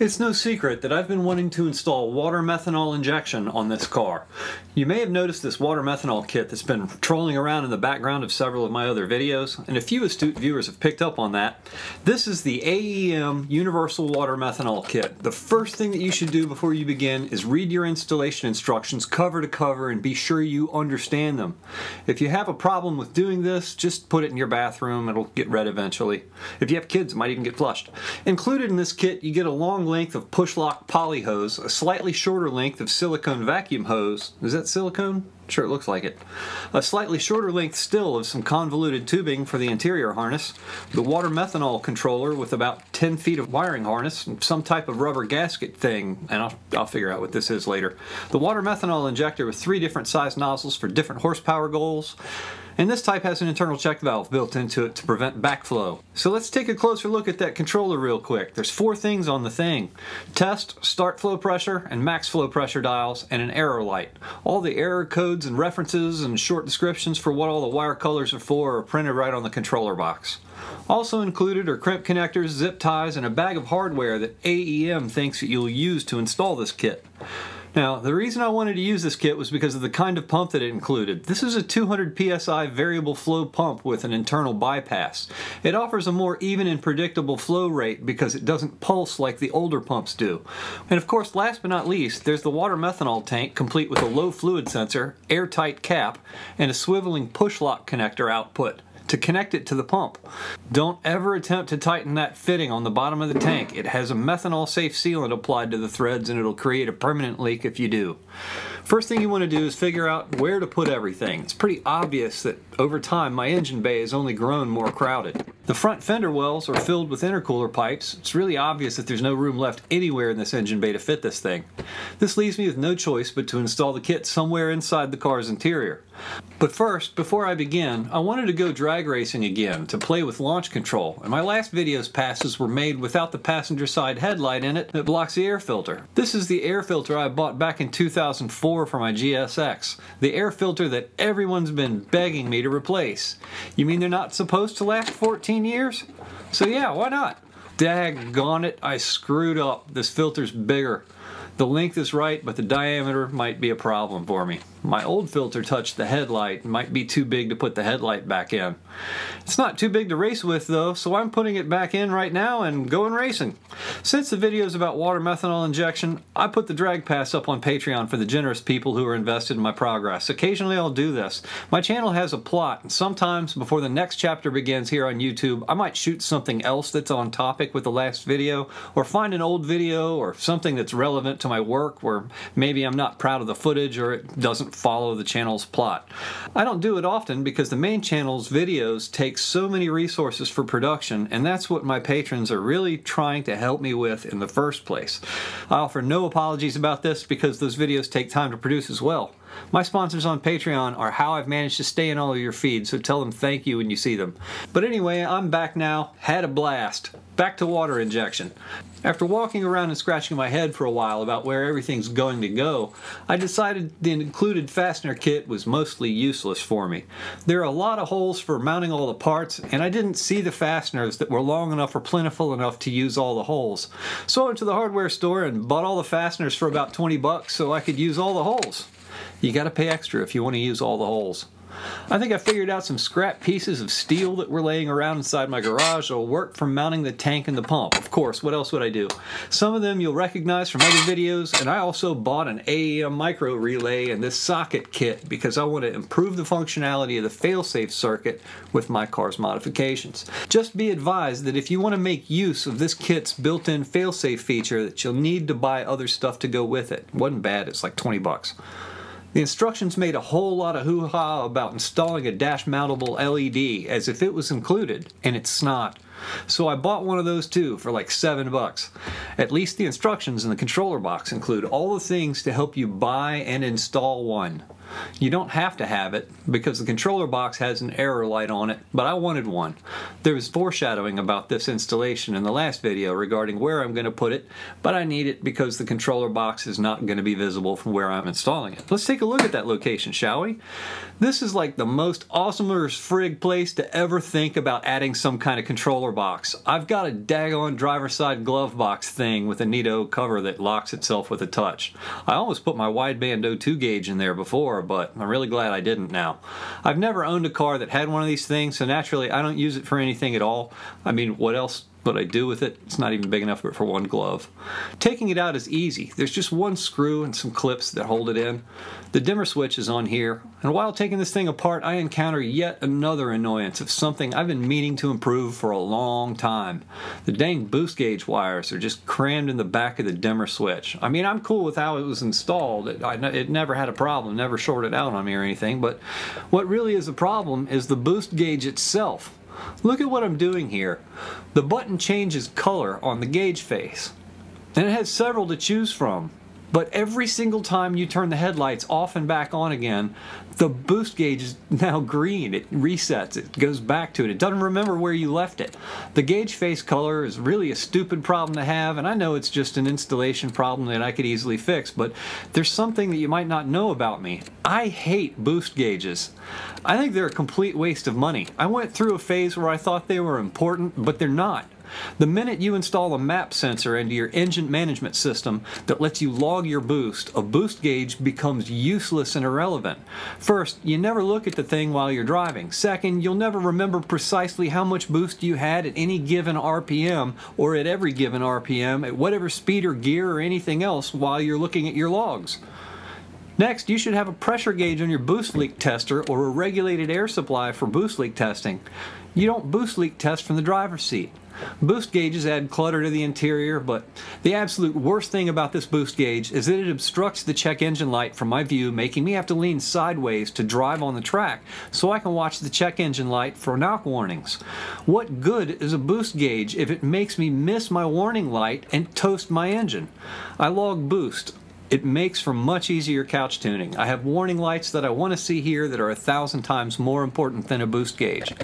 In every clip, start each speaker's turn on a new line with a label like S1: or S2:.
S1: It's no secret that I've been wanting to install water methanol injection on this car. You may have noticed this water methanol kit that's been trolling around in the background of several of my other videos, and a few astute viewers have picked up on that. This is the AEM Universal Water Methanol Kit. The first thing that you should do before you begin is read your installation instructions cover to cover and be sure you understand them. If you have a problem with doing this, just put it in your bathroom, it'll get read eventually. If you have kids, it might even get flushed. Included in this kit, you get a long length of push lock poly hose, a slightly shorter length of silicone vacuum hose. Is that silicone? Sure, it looks like it. A slightly shorter length still of some convoluted tubing for the interior harness, the water methanol controller with about 10 feet of wiring harness, and some type of rubber gasket thing, and I'll, I'll figure out what this is later. The water methanol injector with three different size nozzles for different horsepower goals, and this type has an internal check valve built into it to prevent backflow. So let's take a closer look at that controller real quick. There's four things on the thing. Test, start flow pressure, and max flow pressure dials, and an error light. All the error codes and references and short descriptions for what all the wire colors are for are printed right on the controller box. Also included are crimp connectors, zip ties, and a bag of hardware that AEM thinks that you'll use to install this kit. Now, the reason I wanted to use this kit was because of the kind of pump that it included. This is a 200 psi variable flow pump with an internal bypass. It offers a more even and predictable flow rate because it doesn't pulse like the older pumps do. And of course, last but not least, there's the water methanol tank complete with a low fluid sensor, airtight cap, and a swiveling push lock connector output to connect it to the pump. Don't ever attempt to tighten that fitting on the bottom of the tank. It has a methanol safe sealant applied to the threads and it'll create a permanent leak if you do. First thing you want to do is figure out where to put everything. It's pretty obvious that over time my engine bay has only grown more crowded. The front fender wells are filled with intercooler pipes. It's really obvious that there's no room left anywhere in this engine bay to fit this thing. This leaves me with no choice but to install the kit somewhere inside the car's interior. But first, before I begin, I wanted to go drag racing again to play with launch control, and my last video's passes were made without the passenger side headlight in it that blocks the air filter. This is the air filter I bought back in 2004 for my GSX, the air filter that everyone's been begging me to replace. You mean they're not supposed to last 14 years? So yeah, why not? Daggone it, I screwed up. This filter's bigger. The length is right, but the diameter might be a problem for me. My old filter touched the headlight, might be too big to put the headlight back in. It's not too big to race with though, so I'm putting it back in right now and going racing. Since the video is about water methanol injection, I put the drag pass up on Patreon for the generous people who are invested in my progress. Occasionally I'll do this. My channel has a plot, and sometimes before the next chapter begins here on YouTube, I might shoot something else that's on topic with the last video, or find an old video or something that's relevant to my work where maybe I'm not proud of the footage or it doesn't follow the channel's plot. I don't do it often because the main channel's videos take so many resources for production and that's what my patrons are really trying to help me with in the first place. I offer no apologies about this because those videos take time to produce as well. My sponsors on Patreon are how I've managed to stay in all of your feeds, so tell them thank you when you see them. But anyway, I'm back now, had a blast. Back to water injection. After walking around and scratching my head for a while about where everything's going to go, I decided the included fastener kit was mostly useless for me. There are a lot of holes for mounting all the parts, and I didn't see the fasteners that were long enough or plentiful enough to use all the holes. So I went to the hardware store and bought all the fasteners for about 20 bucks so I could use all the holes. You got to pay extra if you want to use all the holes. I think I figured out some scrap pieces of steel that were laying around inside my garage that'll work for mounting the tank and the pump. Of course, what else would I do? Some of them you'll recognize from other videos, and I also bought an AEM micro relay and this socket kit because I want to improve the functionality of the failsafe circuit with my car's modifications. Just be advised that if you want to make use of this kit's built-in failsafe feature that you'll need to buy other stuff to go with it. it wasn't bad, it's like 20 bucks. The instructions made a whole lot of hoo-ha about installing a dash mountable LED as if it was included, and it's not. So I bought one of those too for like seven bucks. At least the instructions in the controller box include all the things to help you buy and install one. You don't have to have it because the controller box has an error light on it, but I wanted one. There was foreshadowing about this installation in the last video regarding where I'm going to put it, but I need it because the controller box is not going to be visible from where I'm installing it. Let's take a look at that location, shall we? This is like the most awesomer frig place to ever think about adding some kind of controller box. I've got a daggone driver side glove box thing with a neato cover that locks itself with a touch. I almost put my wideband O2 gauge in there before, but I'm really glad I didn't now. I've never owned a car that had one of these things, so naturally I don't use it for anything at all. I mean, what else what I do with it, it's not even big enough for one glove. Taking it out is easy. There's just one screw and some clips that hold it in. The dimmer switch is on here, and while taking this thing apart, I encounter yet another annoyance of something I've been meaning to improve for a long time. The dang boost gauge wires are just crammed in the back of the dimmer switch. I mean, I'm cool with how it was installed. It, I, it never had a problem, never shorted out on me or anything, but what really is a problem is the boost gauge itself. Look at what I'm doing here. The button changes color on the gauge face. And it has several to choose from. But every single time you turn the headlights off and back on again, the boost gauge is now green. It resets, it goes back to it. It doesn't remember where you left it. The gauge face color is really a stupid problem to have, and I know it's just an installation problem that I could easily fix, but there's something that you might not know about me. I hate boost gauges. I think they're a complete waste of money. I went through a phase where I thought they were important, but they're not. The minute you install a map sensor into your engine management system that lets you log your boost, a boost gauge becomes useless and irrelevant. First, you never look at the thing while you're driving. Second, you'll never remember precisely how much boost you had at any given RPM or at every given RPM at whatever speed or gear or anything else while you're looking at your logs. Next, you should have a pressure gauge on your boost leak tester or a regulated air supply for boost leak testing. You don't boost leak test from the driver's seat. Boost gauges add clutter to the interior, but the absolute worst thing about this boost gauge is that it obstructs the check engine light from my view, making me have to lean sideways to drive on the track so I can watch the check engine light for knock warnings. What good is a boost gauge if it makes me miss my warning light and toast my engine? I log boost it makes for much easier couch tuning. I have warning lights that I want to see here that are a thousand times more important than a boost gauge.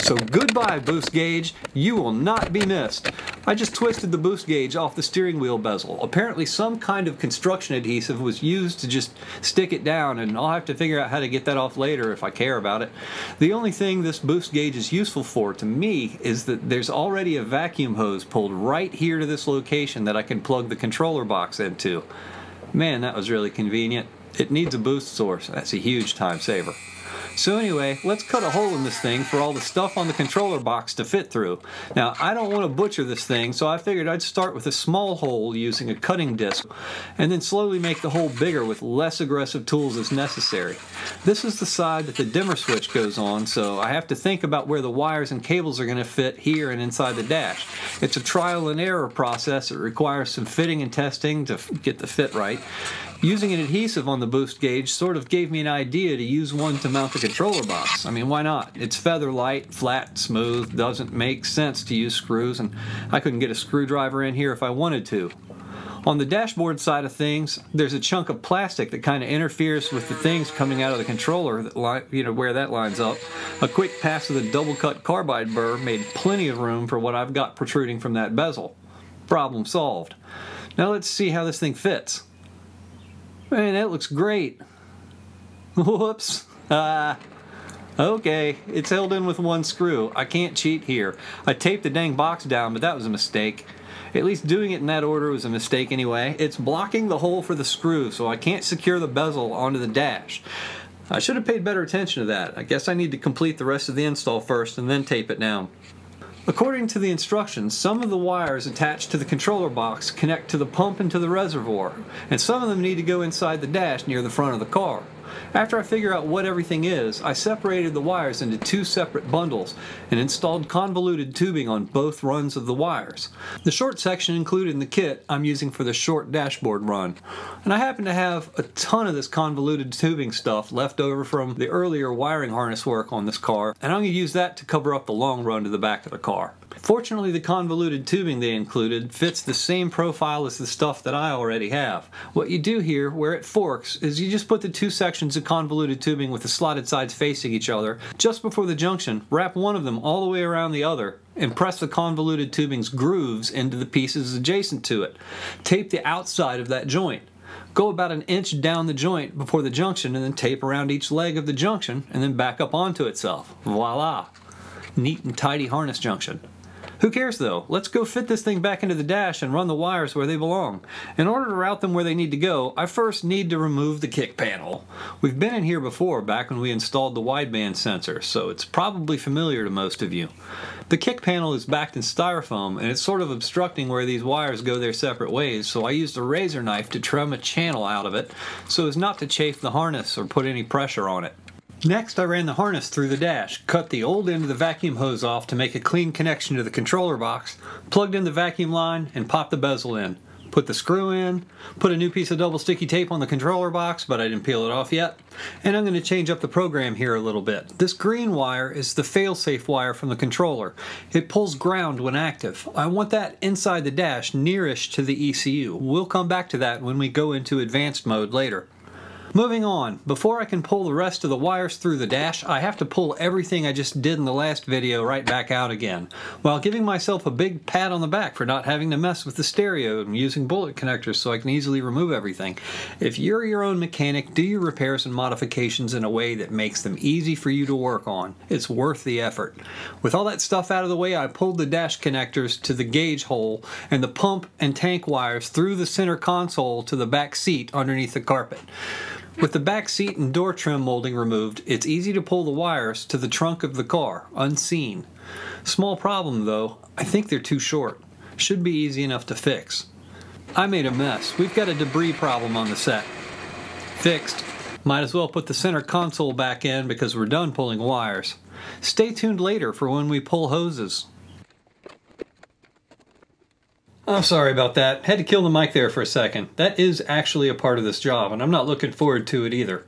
S1: So goodbye boost gauge, you will not be missed. I just twisted the boost gauge off the steering wheel bezel. Apparently some kind of construction adhesive was used to just stick it down and I'll have to figure out how to get that off later if I care about it. The only thing this boost gauge is useful for to me is that there's already a vacuum hose pulled right here to this location that I can plug the controller box into. Man, that was really convenient. It needs a boost source. That's a huge time saver. So anyway, let's cut a hole in this thing for all the stuff on the controller box to fit through. Now, I don't want to butcher this thing, so I figured I'd start with a small hole using a cutting disc, and then slowly make the hole bigger with less aggressive tools as necessary. This is the side that the dimmer switch goes on, so I have to think about where the wires and cables are going to fit here and inside the dash. It's a trial and error process. It requires some fitting and testing to get the fit right. Using an adhesive on the boost gauge sort of gave me an idea to use one to mount the controller box. I mean, why not? It's feather light, flat, smooth, doesn't make sense to use screws, and I couldn't get a screwdriver in here if I wanted to. On the dashboard side of things, there's a chunk of plastic that kind of interferes with the things coming out of the controller, that you know, where that lines up. A quick pass of the double cut carbide burr made plenty of room for what I've got protruding from that bezel. Problem solved. Now let's see how this thing fits. Man, that looks great. Whoops. Ah. Okay, it's held in with one screw. I can't cheat here. I taped the dang box down, but that was a mistake. At least doing it in that order was a mistake anyway. It's blocking the hole for the screw, so I can't secure the bezel onto the dash. I should have paid better attention to that. I guess I need to complete the rest of the install first and then tape it down. According to the instructions, some of the wires attached to the controller box connect to the pump and to the reservoir, and some of them need to go inside the dash near the front of the car. After I figure out what everything is, I separated the wires into two separate bundles and installed convoluted tubing on both runs of the wires. The short section included in the kit I'm using for the short dashboard run. And I happen to have a ton of this convoluted tubing stuff left over from the earlier wiring harness work on this car, and I'm going to use that to cover up the long run to the back of the car. Fortunately, the convoluted tubing they included fits the same profile as the stuff that I already have. What you do here, where it forks, is you just put the two sections of convoluted tubing with the slotted sides facing each other just before the junction, wrap one of them all the way around the other, and press the convoluted tubing's grooves into the pieces adjacent to it. Tape the outside of that joint. Go about an inch down the joint before the junction and then tape around each leg of the junction and then back up onto itself. Voila! Neat and tidy harness junction. Who cares though? Let's go fit this thing back into the dash and run the wires where they belong. In order to route them where they need to go, I first need to remove the kick panel. We've been in here before back when we installed the wideband sensor, so it's probably familiar to most of you. The kick panel is backed in styrofoam and it's sort of obstructing where these wires go their separate ways, so I used a razor knife to trim a channel out of it so as not to chafe the harness or put any pressure on it. Next, I ran the harness through the dash, cut the old end of the vacuum hose off to make a clean connection to the controller box, plugged in the vacuum line, and popped the bezel in. Put the screw in, put a new piece of double sticky tape on the controller box, but I didn't peel it off yet. And I'm going to change up the program here a little bit. This green wire is the failsafe wire from the controller. It pulls ground when active. I want that inside the dash, nearish to the ECU. We'll come back to that when we go into advanced mode later. Moving on, before I can pull the rest of the wires through the dash, I have to pull everything I just did in the last video right back out again, while giving myself a big pat on the back for not having to mess with the stereo and using bullet connectors so I can easily remove everything. If you're your own mechanic, do your repairs and modifications in a way that makes them easy for you to work on. It's worth the effort. With all that stuff out of the way, I pulled the dash connectors to the gauge hole and the pump and tank wires through the center console to the back seat underneath the carpet. With the back seat and door trim molding removed, it's easy to pull the wires to the trunk of the car, unseen. Small problem though, I think they're too short. Should be easy enough to fix. I made a mess. We've got a debris problem on the set. Fixed. Might as well put the center console back in because we're done pulling wires. Stay tuned later for when we pull hoses. I'm sorry about that. Had to kill the mic there for a second. That is actually a part of this job, and I'm not looking forward to it either.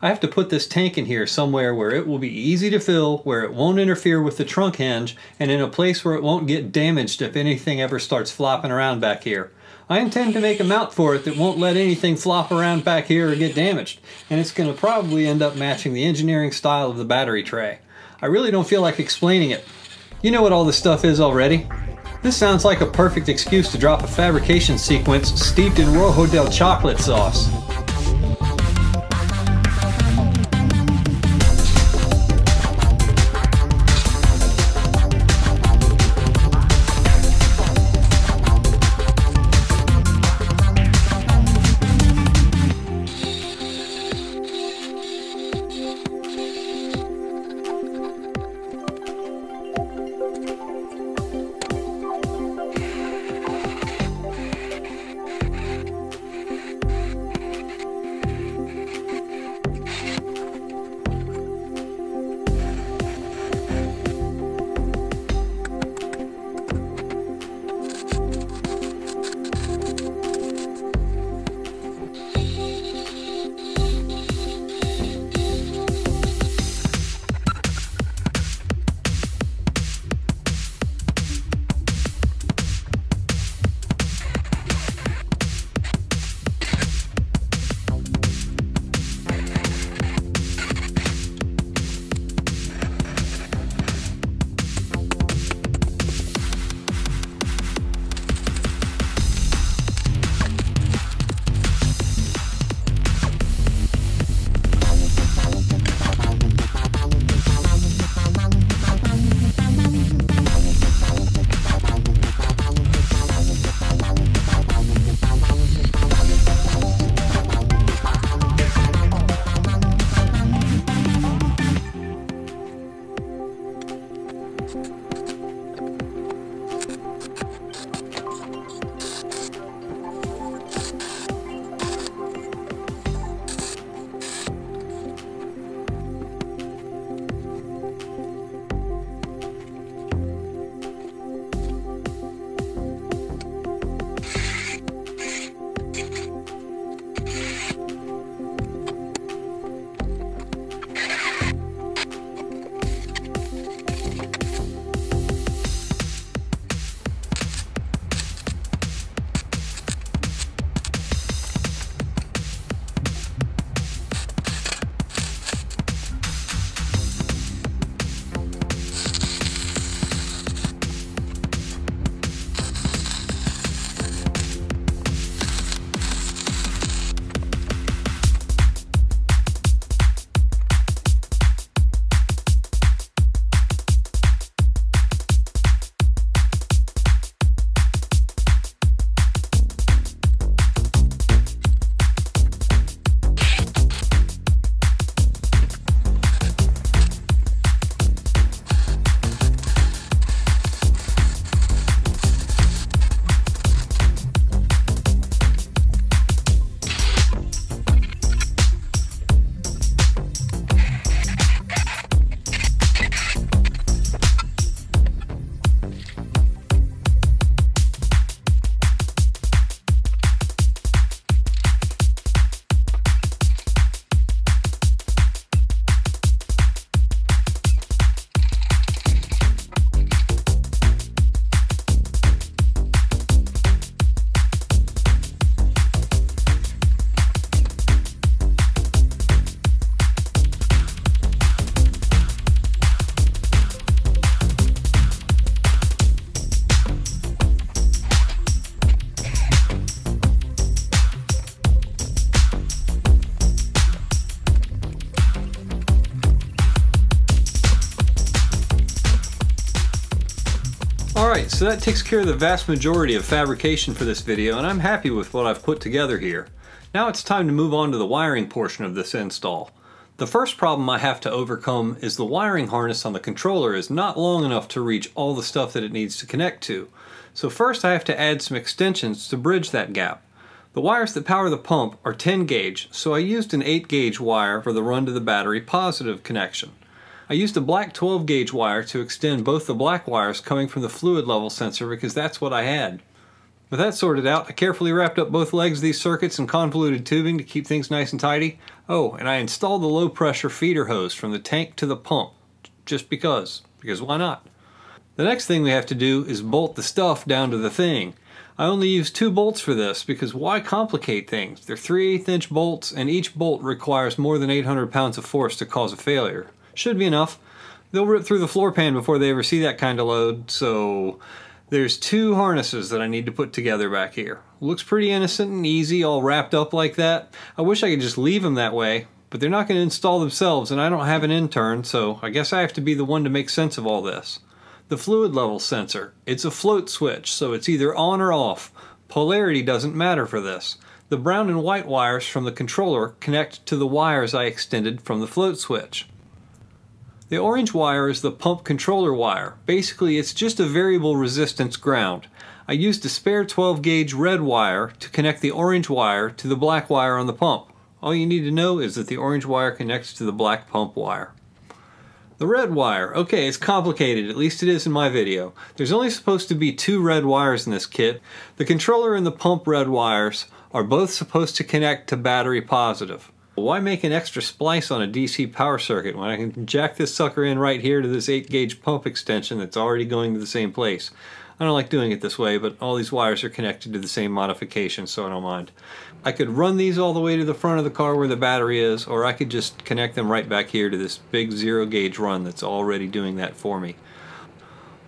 S1: I have to put this tank in here somewhere where it will be easy to fill, where it won't interfere with the trunk hinge, and in a place where it won't get damaged if anything ever starts flopping around back here. I intend to make a mount for it that won't let anything flop around back here or get damaged, and it's going to probably end up matching the engineering style of the battery tray. I really don't feel like explaining it. You know what all this stuff is already. This sounds like a perfect excuse to drop a fabrication sequence steeped in Rojo del chocolate sauce. That takes care of the vast majority of fabrication for this video and I'm happy with what I've put together here. Now it's time to move on to the wiring portion of this install. The first problem I have to overcome is the wiring harness on the controller is not long enough to reach all the stuff that it needs to connect to. So first I have to add some extensions to bridge that gap. The wires that power the pump are 10 gauge, so I used an 8 gauge wire for the run to the battery positive connection. I used a black 12 gauge wire to extend both the black wires coming from the fluid level sensor because that's what I had. With that sorted out, I carefully wrapped up both legs of these circuits in convoluted tubing to keep things nice and tidy. Oh, and I installed the low pressure feeder hose from the tank to the pump, just because, because why not? The next thing we have to do is bolt the stuff down to the thing. I only use two bolts for this because why complicate things? They're 3 8 inch bolts and each bolt requires more than 800 pounds of force to cause a failure. Should be enough. They'll rip through the floor pan before they ever see that kind of load, so there's two harnesses that I need to put together back here. Looks pretty innocent and easy, all wrapped up like that. I wish I could just leave them that way, but they're not going to install themselves and I don't have an intern, so I guess I have to be the one to make sense of all this. The fluid level sensor. It's a float switch, so it's either on or off. Polarity doesn't matter for this. The brown and white wires from the controller connect to the wires I extended from the float switch. The orange wire is the pump controller wire. Basically, it's just a variable resistance ground. I used a spare 12 gauge red wire to connect the orange wire to the black wire on the pump. All you need to know is that the orange wire connects to the black pump wire. The red wire. Okay, it's complicated, at least it is in my video. There's only supposed to be two red wires in this kit. The controller and the pump red wires are both supposed to connect to battery positive. Why make an extra splice on a DC power circuit when I can jack this sucker in right here to this 8 gauge pump extension that's already going to the same place? I don't like doing it this way, but all these wires are connected to the same modification, so I don't mind. I could run these all the way to the front of the car where the battery is, or I could just connect them right back here to this big zero gauge run that's already doing that for me.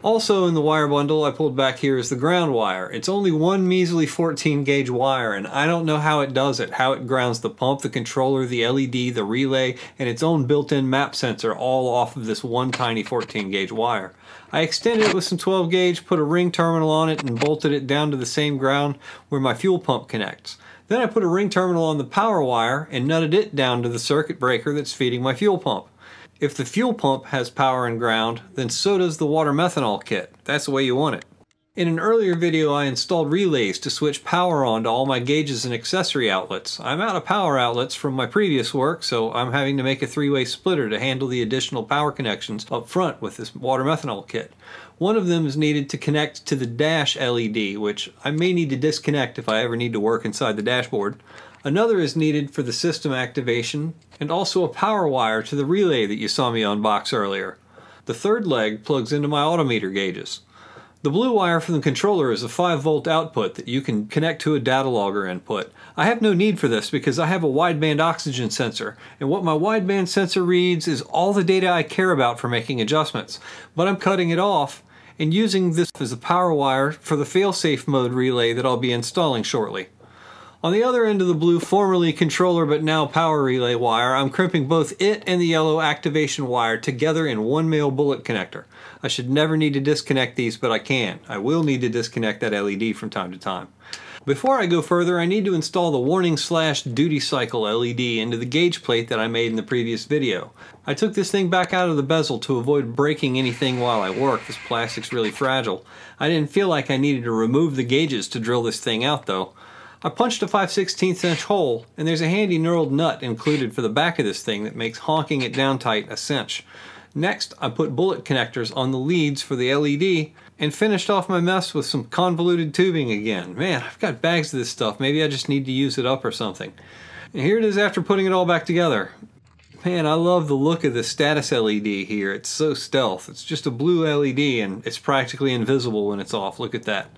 S1: Also in the wire bundle I pulled back here is the ground wire. It's only one measly 14 gauge wire and I don't know how it does it, how it grounds the pump, the controller, the LED, the relay, and its own built-in map sensor all off of this one tiny 14 gauge wire. I extended it with some 12 gauge, put a ring terminal on it and bolted it down to the same ground where my fuel pump connects. Then I put a ring terminal on the power wire and nutted it down to the circuit breaker that's feeding my fuel pump. If the fuel pump has power and ground, then so does the water methanol kit. That's the way you want it. In an earlier video I installed relays to switch power on to all my gauges and accessory outlets. I'm out of power outlets from my previous work, so I'm having to make a three-way splitter to handle the additional power connections up front with this water methanol kit. One of them is needed to connect to the dash LED, which I may need to disconnect if I ever need to work inside the dashboard. Another is needed for the system activation, and also a power wire to the relay that you saw me unbox earlier. The third leg plugs into my autometer gauges. The blue wire from the controller is a 5 volt output that you can connect to a data logger input. I have no need for this because I have a wideband oxygen sensor, and what my wideband sensor reads is all the data I care about for making adjustments. But I'm cutting it off and using this as a power wire for the failsafe mode relay that I'll be installing shortly. On the other end of the blue formerly controller but now power relay wire, I'm crimping both it and the yellow activation wire together in one male bullet connector. I should never need to disconnect these, but I can. I will need to disconnect that LED from time to time. Before I go further, I need to install the warning slash duty cycle LED into the gauge plate that I made in the previous video. I took this thing back out of the bezel to avoid breaking anything while I work. This plastic's really fragile. I didn't feel like I needed to remove the gauges to drill this thing out though. I punched a 5 16 inch hole, and there's a handy knurled nut included for the back of this thing that makes honking it down tight a cinch. Next, I put bullet connectors on the leads for the LED and finished off my mess with some convoluted tubing again. Man, I've got bags of this stuff. Maybe I just need to use it up or something. And here it is after putting it all back together. Man, I love the look of the status LED here. It's so stealth. It's just a blue LED and it's practically invisible when it's off. Look at that.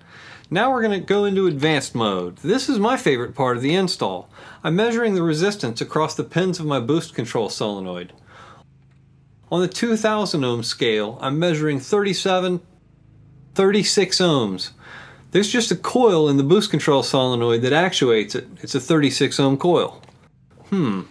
S1: Now we're going to go into advanced mode. This is my favorite part of the install. I'm measuring the resistance across the pins of my boost control solenoid. On the 2000 ohm scale, I'm measuring 37, 36 ohms. There's just a coil in the boost control solenoid that actuates it. It's a 36 ohm coil. Hmm.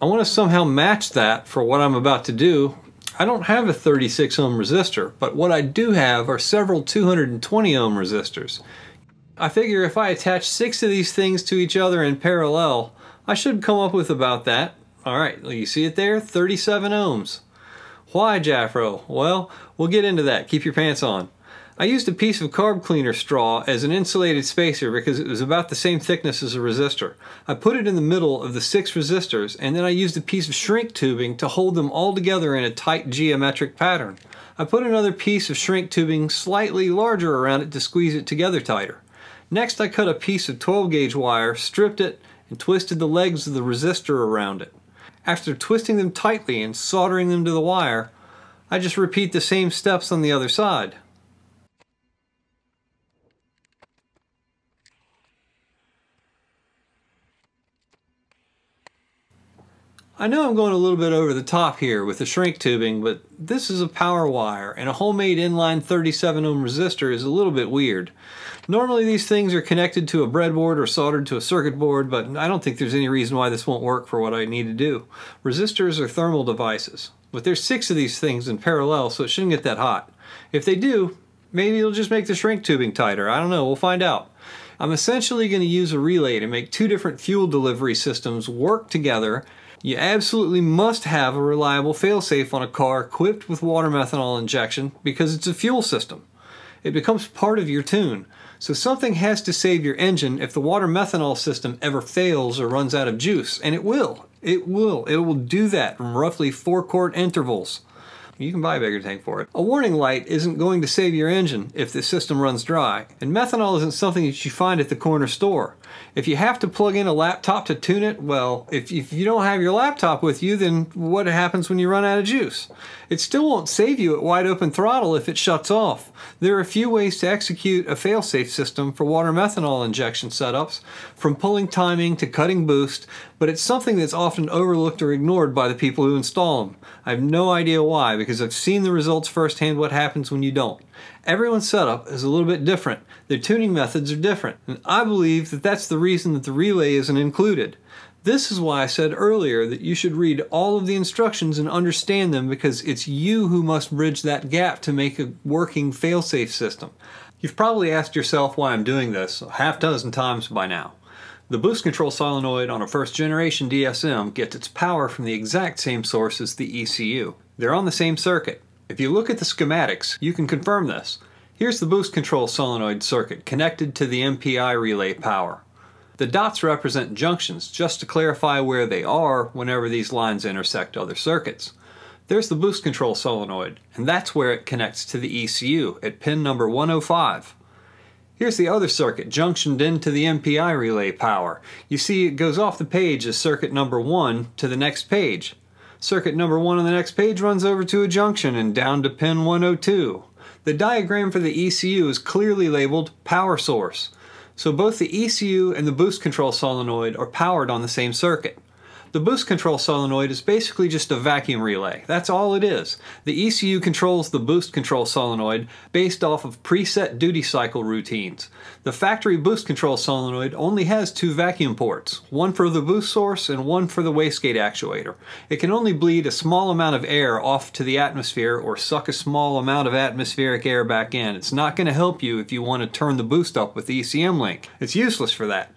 S1: I want to somehow match that for what I'm about to do. I don't have a 36 ohm resistor, but what I do have are several 220 ohm resistors. I figure if I attach six of these things to each other in parallel, I should come up with about that. Alright, you see it there? 37 ohms. Why, Jafro? Well, we'll get into that. Keep your pants on. I used a piece of carb cleaner straw as an insulated spacer because it was about the same thickness as a resistor. I put it in the middle of the six resistors and then I used a piece of shrink tubing to hold them all together in a tight geometric pattern. I put another piece of shrink tubing slightly larger around it to squeeze it together tighter. Next I cut a piece of 12 gauge wire, stripped it, and twisted the legs of the resistor around it. After twisting them tightly and soldering them to the wire, I just repeat the same steps on the other side. I know I'm going a little bit over the top here with the shrink tubing, but this is a power wire, and a homemade inline 37 ohm resistor is a little bit weird. Normally these things are connected to a breadboard or soldered to a circuit board, but I don't think there's any reason why this won't work for what I need to do. Resistors are thermal devices, but there's six of these things in parallel, so it shouldn't get that hot. If they do, maybe it'll just make the shrink tubing tighter. I don't know, we'll find out. I'm essentially going to use a relay to make two different fuel delivery systems work together you absolutely must have a reliable failsafe on a car equipped with water methanol injection because it's a fuel system. It becomes part of your tune. So something has to save your engine if the water methanol system ever fails or runs out of juice, and it will. It will. It will do that from roughly four quart intervals. You can buy a bigger tank for it. A warning light isn't going to save your engine if the system runs dry, and methanol isn't something that you find at the corner store. If you have to plug in a laptop to tune it, well, if, if you don't have your laptop with you, then what happens when you run out of juice? It still won't save you at wide open throttle if it shuts off. There are a few ways to execute a failsafe system for water methanol injection setups, from pulling timing to cutting boost, but it's something that's often overlooked or ignored by the people who install them. I have no idea why, because I've seen the results firsthand what happens when you don't. Everyone's setup is a little bit different. Their tuning methods are different, and I believe that that's the reason that the relay isn't included. This is why I said earlier that you should read all of the instructions and understand them because it's you who must bridge that gap to make a working failsafe system. You've probably asked yourself why I'm doing this a half dozen times by now. The boost control solenoid on a first generation DSM gets its power from the exact same source as the ECU. They're on the same circuit. If you look at the schematics, you can confirm this. Here's the boost control solenoid circuit connected to the MPI relay power. The dots represent junctions just to clarify where they are whenever these lines intersect other circuits. There's the boost control solenoid, and that's where it connects to the ECU at pin number 105. Here's the other circuit junctioned into the MPI relay power. You see it goes off the page as circuit number 1 to the next page. Circuit number 1 on the next page runs over to a junction and down to pin 102. The diagram for the ECU is clearly labeled power source. So both the ECU and the boost control solenoid are powered on the same circuit. The boost control solenoid is basically just a vacuum relay. That's all it is. The ECU controls the boost control solenoid based off of preset duty cycle routines. The factory boost control solenoid only has two vacuum ports, one for the boost source and one for the wastegate actuator. It can only bleed a small amount of air off to the atmosphere or suck a small amount of atmospheric air back in. It's not going to help you if you want to turn the boost up with the ECM link. It's useless for that.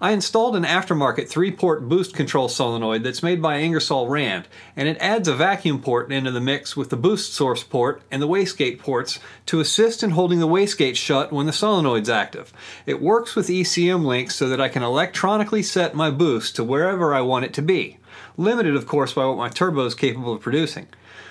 S1: I installed an aftermarket 3-port boost control solenoid that's made by Ingersoll Rand, and it adds a vacuum port into the mix with the boost source port and the wastegate ports to assist in holding the wastegate shut when the solenoid's active. It works with ECM links so that I can electronically set my boost to wherever I want it to be, limited of course by what my turbo is capable of producing.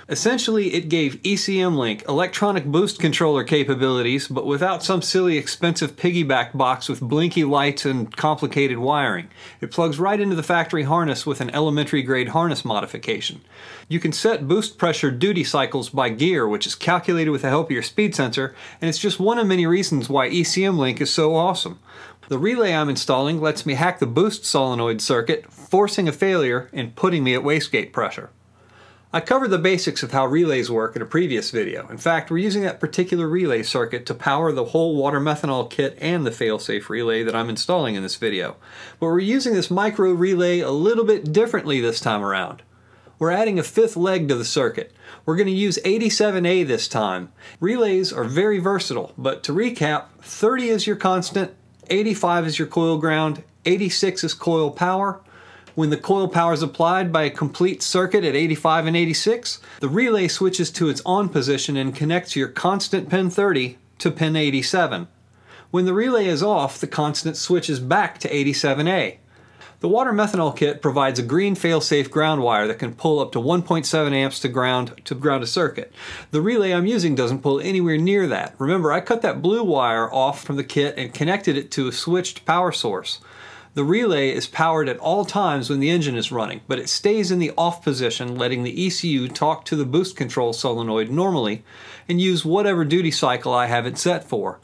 S1: Essentially, it gave ECM Link electronic boost controller capabilities, but without some silly expensive piggyback box with blinky lights and complicated wiring. It plugs right into the factory harness with an elementary grade harness modification. You can set boost pressure duty cycles by gear, which is calculated with the help of your speed sensor, and it's just one of many reasons why ECM Link is so awesome. The relay I'm installing lets me hack the boost solenoid circuit, forcing a failure and putting me at wastegate pressure. I covered the basics of how relays work in a previous video. In fact, we're using that particular relay circuit to power the whole water methanol kit and the failsafe relay that I'm installing in this video. But we're using this micro relay a little bit differently this time around. We're adding a fifth leg to the circuit. We're going to use 87A this time. Relays are very versatile, but to recap, 30 is your constant, 85 is your coil ground, 86 is coil power. When the coil power is applied by a complete circuit at 85 and 86, the relay switches to its on position and connects your constant pin 30 to pin 87. When the relay is off, the constant switches back to 87A. The water methanol kit provides a green fail-safe ground wire that can pull up to 1.7 amps to ground to ground a circuit. The relay I'm using doesn't pull anywhere near that. Remember, I cut that blue wire off from the kit and connected it to a switched power source. The relay is powered at all times when the engine is running, but it stays in the off position, letting the ECU talk to the boost control solenoid normally and use whatever duty cycle I have it set for.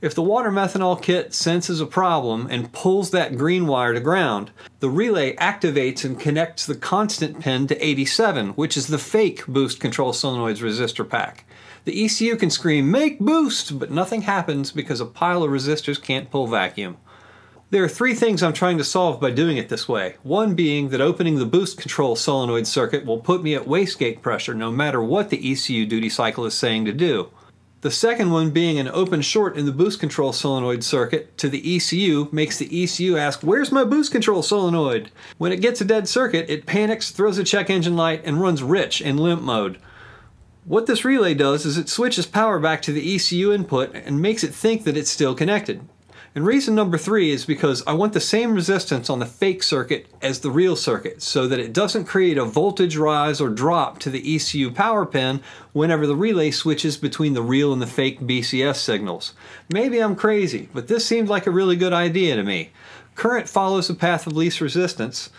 S1: If the water methanol kit senses a problem and pulls that green wire to ground, the relay activates and connects the constant pin to 87, which is the fake boost control solenoid's resistor pack. The ECU can scream, make boost, but nothing happens because a pile of resistors can't pull vacuum. There are three things I'm trying to solve by doing it this way. One being that opening the boost control solenoid circuit will put me at wastegate pressure no matter what the ECU duty cycle is saying to do. The second one being an open short in the boost control solenoid circuit to the ECU makes the ECU ask, where's my boost control solenoid? When it gets a dead circuit, it panics, throws a check engine light, and runs rich in limp mode. What this relay does is it switches power back to the ECU input and makes it think that it's still connected. And reason number three is because I want the same resistance on the fake circuit as the real circuit so that it doesn't create a voltage rise or drop to the ECU power pin whenever the relay switches between the real and the fake BCS signals. Maybe I'm crazy, but this seemed like a really good idea to me. Current follows the path of least resistance.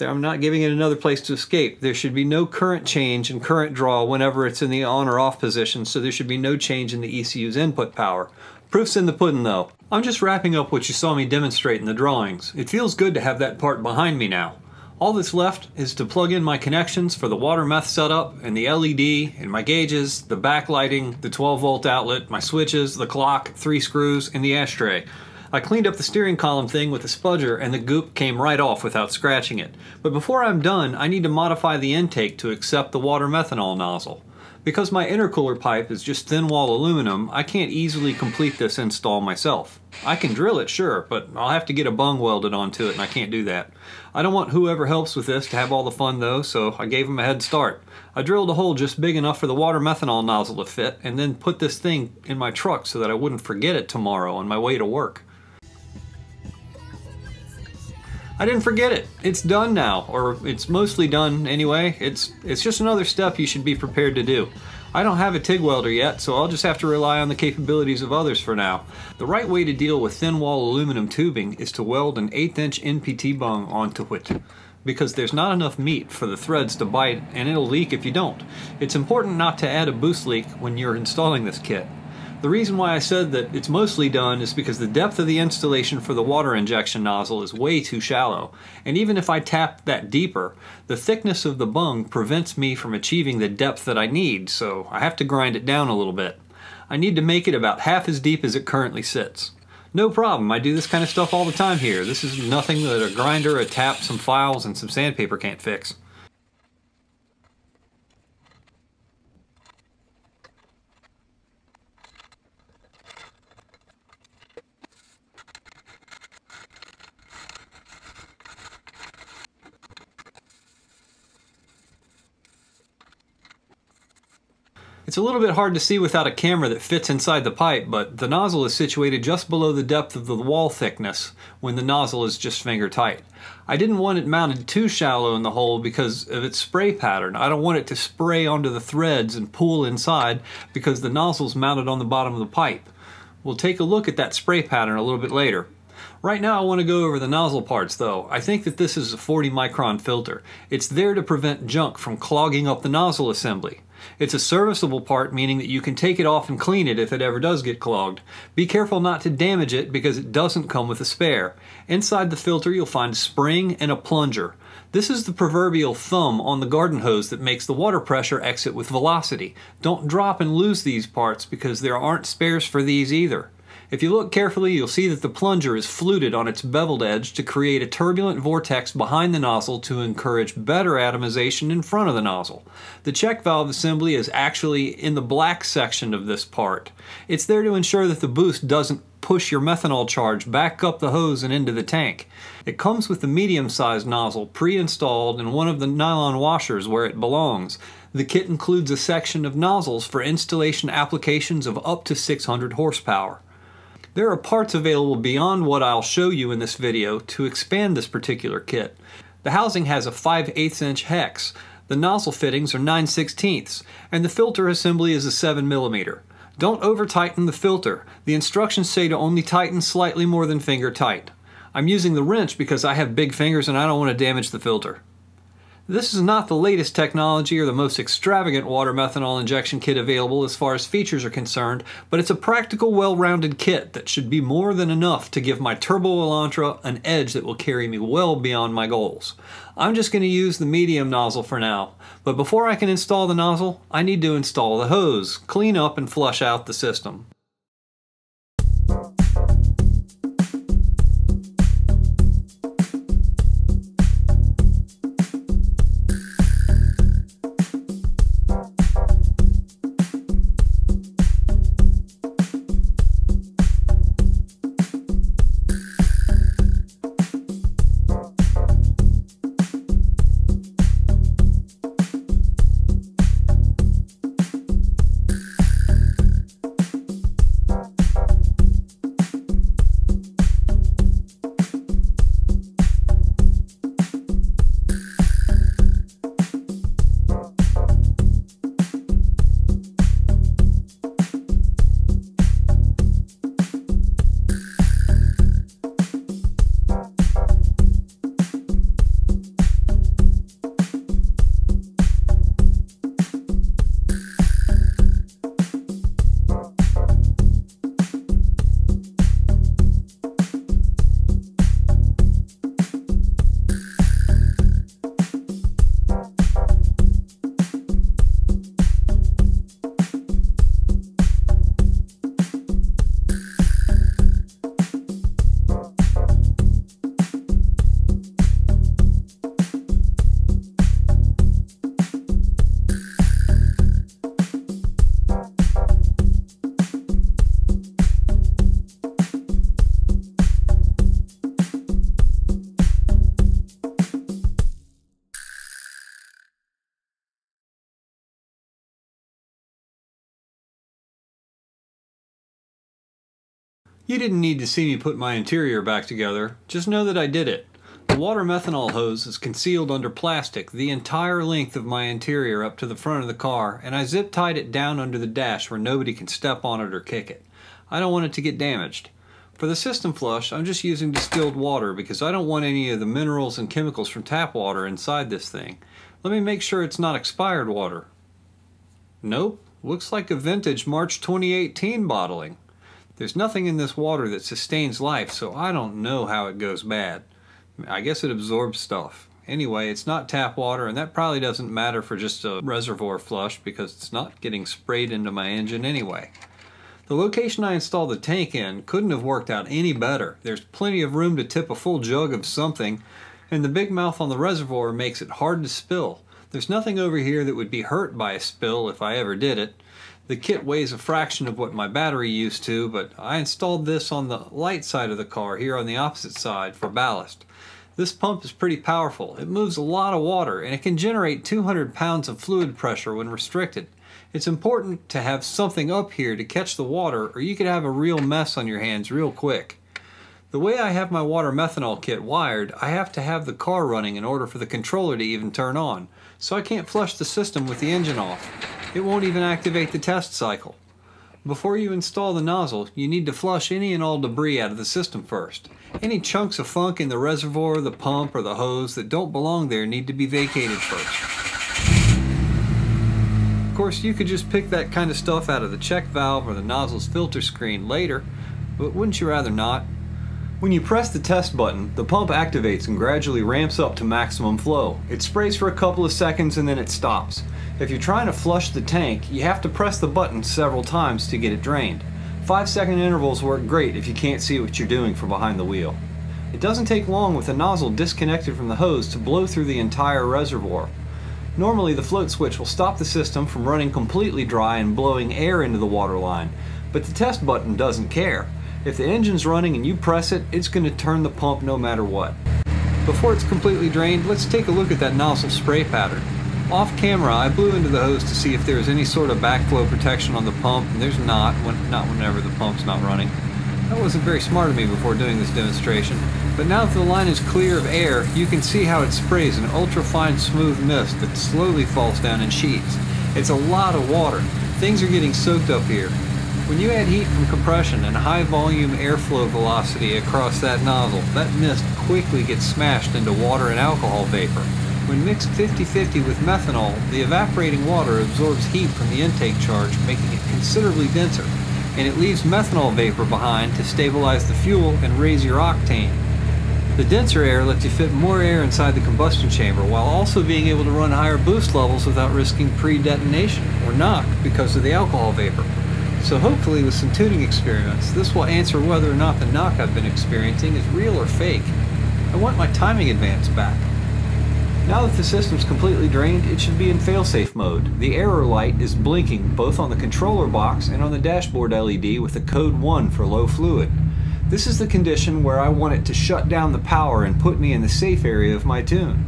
S1: I'm not giving it another place to escape. There should be no current change in current draw whenever it's in the on or off position, so there should be no change in the ECU's input power. Proof's in the pudding though. I'm just wrapping up what you saw me demonstrate in the drawings. It feels good to have that part behind me now. All that's left is to plug in my connections for the water meth setup and the LED and my gauges, the backlighting, the 12 volt outlet, my switches, the clock, three screws, and the ashtray. I cleaned up the steering column thing with a spudger and the goop came right off without scratching it. But before I'm done, I need to modify the intake to accept the water methanol nozzle. Because my intercooler pipe is just thin wall aluminum, I can't easily complete this install myself. I can drill it, sure, but I'll have to get a bung welded onto it and I can't do that. I don't want whoever helps with this to have all the fun though, so I gave them a head start. I drilled a hole just big enough for the water methanol nozzle to fit and then put this thing in my truck so that I wouldn't forget it tomorrow on my way to work. I didn't forget it. It's done now, or it's mostly done anyway. It's it's just another step you should be prepared to do. I don't have a TIG welder yet, so I'll just have to rely on the capabilities of others for now. The right way to deal with thin wall aluminum tubing is to weld an 8th inch NPT bung onto it because there's not enough meat for the threads to bite and it'll leak if you don't. It's important not to add a boost leak when you're installing this kit. The reason why I said that it's mostly done is because the depth of the installation for the water injection nozzle is way too shallow, and even if I tap that deeper, the thickness of the bung prevents me from achieving the depth that I need, so I have to grind it down a little bit. I need to make it about half as deep as it currently sits. No problem, I do this kind of stuff all the time here. This is nothing that a grinder, a tap, some files, and some sandpaper can't fix. It's a little bit hard to see without a camera that fits inside the pipe, but the nozzle is situated just below the depth of the wall thickness when the nozzle is just finger tight. I didn't want it mounted too shallow in the hole because of its spray pattern. I don't want it to spray onto the threads and pool inside because the nozzle's mounted on the bottom of the pipe. We'll take a look at that spray pattern a little bit later. Right now I want to go over the nozzle parts though. I think that this is a 40 micron filter. It's there to prevent junk from clogging up the nozzle assembly. It's a serviceable part, meaning that you can take it off and clean it if it ever does get clogged. Be careful not to damage it because it doesn't come with a spare. Inside the filter you'll find a spring and a plunger. This is the proverbial thumb on the garden hose that makes the water pressure exit with velocity. Don't drop and lose these parts because there aren't spares for these either. If you look carefully, you'll see that the plunger is fluted on its beveled edge to create a turbulent vortex behind the nozzle to encourage better atomization in front of the nozzle. The check valve assembly is actually in the black section of this part. It's there to ensure that the boost doesn't push your methanol charge back up the hose and into the tank. It comes with the medium-sized nozzle pre-installed in one of the nylon washers where it belongs. The kit includes a section of nozzles for installation applications of up to 600 horsepower. There are parts available beyond what I'll show you in this video to expand this particular kit. The housing has a 5 8 inch hex, the nozzle fittings are 9 16 and the filter assembly is a 7 millimeter. Don't over tighten the filter. The instructions say to only tighten slightly more than finger tight. I'm using the wrench because I have big fingers and I don't want to damage the filter. This is not the latest technology or the most extravagant water methanol injection kit available as far as features are concerned, but it's a practical, well-rounded kit that should be more than enough to give my Turbo Elantra an edge that will carry me well beyond my goals. I'm just going to use the medium nozzle for now, but before I can install the nozzle, I need to install the hose, clean up and flush out the system. You didn't need to see me put my interior back together, just know that I did it. The water methanol hose is concealed under plastic the entire length of my interior up to the front of the car, and I zip tied it down under the dash where nobody can step on it or kick it. I don't want it to get damaged. For the system flush, I'm just using distilled water because I don't want any of the minerals and chemicals from tap water inside this thing. Let me make sure it's not expired water. Nope, looks like a vintage March 2018 bottling. There's nothing in this water that sustains life, so I don't know how it goes bad. I guess it absorbs stuff. Anyway, it's not tap water, and that probably doesn't matter for just a reservoir flush because it's not getting sprayed into my engine anyway. The location I installed the tank in couldn't have worked out any better. There's plenty of room to tip a full jug of something, and the big mouth on the reservoir makes it hard to spill. There's nothing over here that would be hurt by a spill if I ever did it. The kit weighs a fraction of what my battery used to, but I installed this on the light side of the car here on the opposite side for ballast. This pump is pretty powerful. It moves a lot of water and it can generate 200 pounds of fluid pressure when restricted. It's important to have something up here to catch the water or you could have a real mess on your hands real quick. The way I have my water methanol kit wired, I have to have the car running in order for the controller to even turn on, so I can't flush the system with the engine off. It won't even activate the test cycle. Before you install the nozzle, you need to flush any and all debris out of the system first. Any chunks of funk in the reservoir, the pump, or the hose that don't belong there need to be vacated first. Of course, you could just pick that kind of stuff out of the check valve or the nozzle's filter screen later, but wouldn't you rather not? When you press the test button, the pump activates and gradually ramps up to maximum flow. It sprays for a couple of seconds and then it stops. If you're trying to flush the tank, you have to press the button several times to get it drained. 5 second intervals work great if you can't see what you're doing from behind the wheel. It doesn't take long with the nozzle disconnected from the hose to blow through the entire reservoir. Normally the float switch will stop the system from running completely dry and blowing air into the water line, but the test button doesn't care. If the engine's running and you press it, it's going to turn the pump no matter what. Before it's completely drained, let's take a look at that nozzle spray pattern. Off camera, I blew into the hose to see if there was any sort of backflow protection on the pump, and there's not, when, not whenever the pump's not running. That wasn't very smart of me before doing this demonstration, but now that the line is clear of air, you can see how it sprays an ultra-fine smooth mist that slowly falls down in sheets. It's a lot of water. Things are getting soaked up here. When you add heat from compression and high volume airflow velocity across that nozzle, that mist quickly gets smashed into water and alcohol vapor. When mixed 50-50 with methanol, the evaporating water absorbs heat from the intake charge, making it considerably denser and it leaves methanol vapor behind to stabilize the fuel and raise your octane. The denser air lets you fit more air inside the combustion chamber while also being able to run higher boost levels without risking pre-detonation or knock because of the alcohol vapor. So hopefully with some tuning experiments, this will answer whether or not the knock I've been experiencing is real or fake. I want my timing advance back. Now that the system's completely drained, it should be in failsafe mode. The error light is blinking both on the controller box and on the dashboard LED with the code 1 for low fluid. This is the condition where I want it to shut down the power and put me in the safe area of my tune.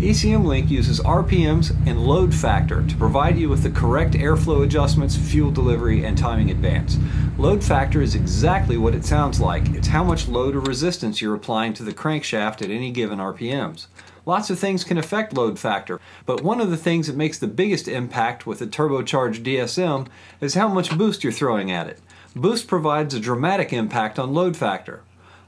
S1: ECM Link uses RPMs and load factor to provide you with the correct airflow adjustments, fuel delivery, and timing advance. Load factor is exactly what it sounds like. It's how much load or resistance you're applying to the crankshaft at any given RPMs. Lots of things can affect load factor, but one of the things that makes the biggest impact with a turbocharged DSM is how much boost you're throwing at it. Boost provides a dramatic impact on load factor.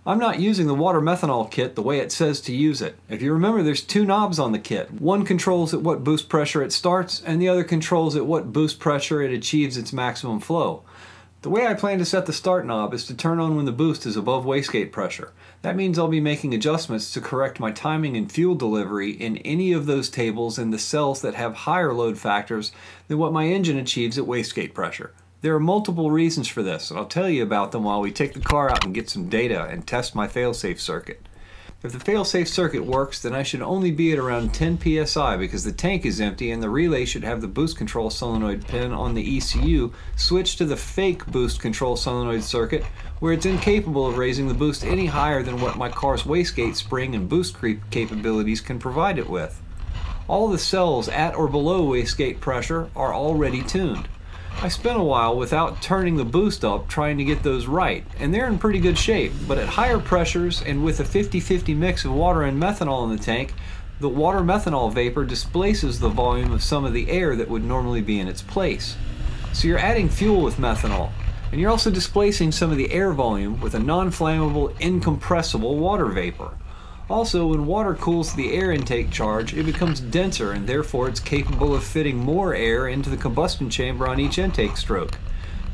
S1: I'm not using the water methanol kit the way it says to use it. If you remember, there's two knobs on the kit. One controls at what boost pressure it starts, and the other controls at what boost pressure it achieves its maximum flow. The way I plan to set the start knob is to turn on when the boost is above wastegate pressure. That means I'll be making adjustments to correct my timing and fuel delivery in any of those tables in the cells that have higher load factors than what my engine achieves at wastegate pressure. There are multiple reasons for this, and I'll tell you about them while we take the car out and get some data and test my failsafe circuit. If the failsafe circuit works, then I should only be at around 10 psi because the tank is empty and the relay should have the boost control solenoid pin on the ECU switched to the fake boost control solenoid circuit where it's incapable of raising the boost any higher than what my car's wastegate spring and boost creep capabilities can provide it with. All the cells at or below wastegate pressure are already tuned. I spent a while without turning the boost up trying to get those right, and they're in pretty good shape, but at higher pressures and with a 50-50 mix of water and methanol in the tank, the water methanol vapor displaces the volume of some of the air that would normally be in its place. So you're adding fuel with methanol, and you're also displacing some of the air volume with a non-flammable, incompressible water vapor. Also, when water cools the air intake charge, it becomes denser and therefore it's capable of fitting more air into the combustion chamber on each intake stroke.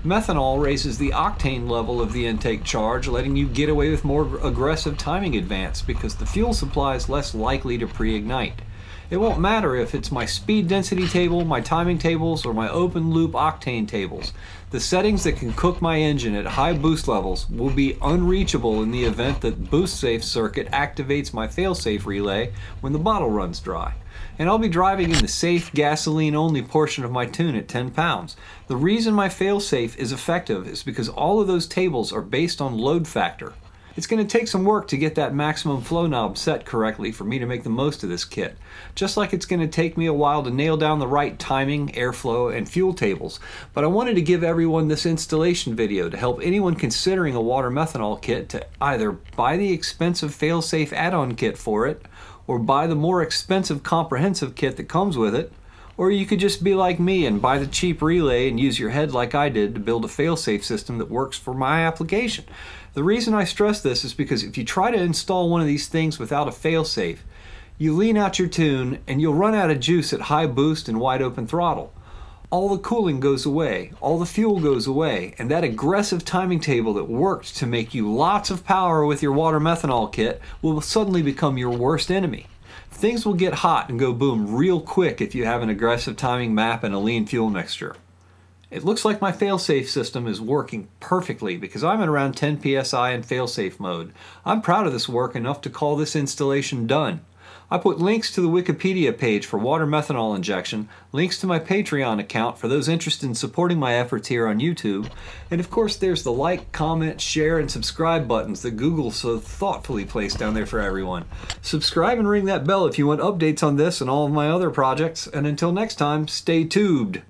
S1: Methanol raises the octane level of the intake charge, letting you get away with more aggressive timing advance because the fuel supply is less likely to pre-ignite. It won't matter if it's my speed density table, my timing tables, or my open loop octane tables. The settings that can cook my engine at high boost levels will be unreachable in the event that boost safe circuit activates my failsafe relay when the bottle runs dry. And I'll be driving in the safe gasoline only portion of my tune at 10 pounds. The reason my failsafe is effective is because all of those tables are based on load factor. It's going to take some work to get that maximum flow knob set correctly for me to make the most of this kit. Just like it's going to take me a while to nail down the right timing, airflow, and fuel tables. But I wanted to give everyone this installation video to help anyone considering a water methanol kit to either buy the expensive failsafe add-on kit for it, or buy the more expensive comprehensive kit that comes with it, or you could just be like me and buy the cheap relay and use your head like I did to build a failsafe system that works for my application. The reason I stress this is because if you try to install one of these things without a failsafe, you lean out your tune and you'll run out of juice at high boost and wide open throttle. All the cooling goes away, all the fuel goes away, and that aggressive timing table that worked to make you lots of power with your water methanol kit will suddenly become your worst enemy. Things will get hot and go boom real quick if you have an aggressive timing map and a lean fuel mixture. It looks like my failsafe system is working perfectly because I'm at around 10 psi in failsafe mode. I'm proud of this work enough to call this installation done. I put links to the Wikipedia page for water methanol injection, links to my Patreon account for those interested in supporting my efforts here on YouTube, and of course there's the like, comment, share, and subscribe buttons that Google so thoughtfully placed down there for everyone. Subscribe and ring that bell if you want updates on this and all of my other projects, and until next time, stay tubed!